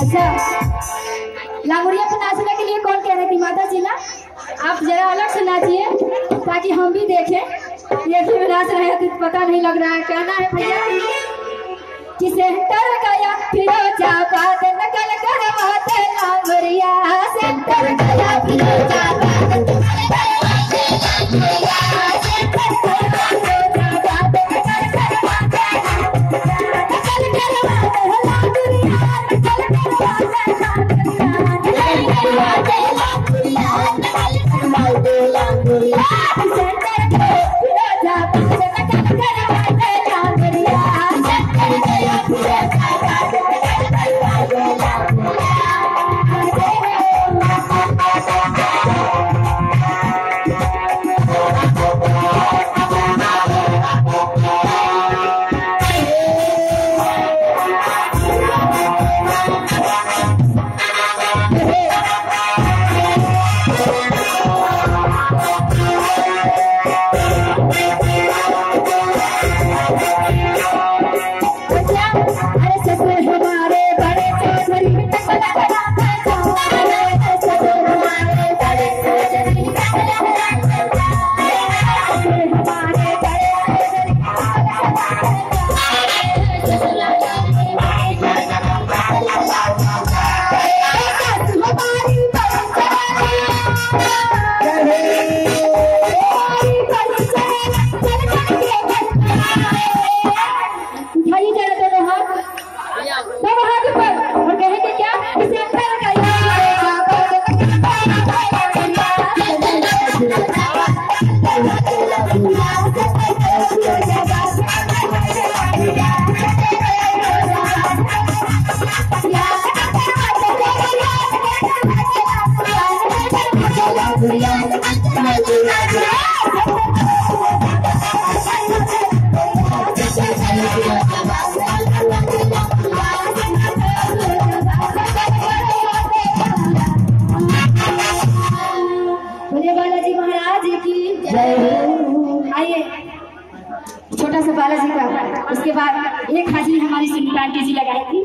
अच्छा लांगुरिया पे नाचने के लिए कौन कह रही थी माता जी ना। आप जरा अलग से नाचिए, ताकि हम भी देखें। ये भी नाच रहे हैं तो पता नहीं लग रहा है। कहना है भैया? कि सेंटर गया फिरोजाबाद नकल कर बात लांगुरिया सेंटर गया फिरोजाबाद Thank you. दोनों हाथ ऊपर और कहेंगे क्या इसे अंदर बोले छोटा सा बालाजी का। उसके बाद एक हाजिरी हमारी सुल्तान जी लगाई थी।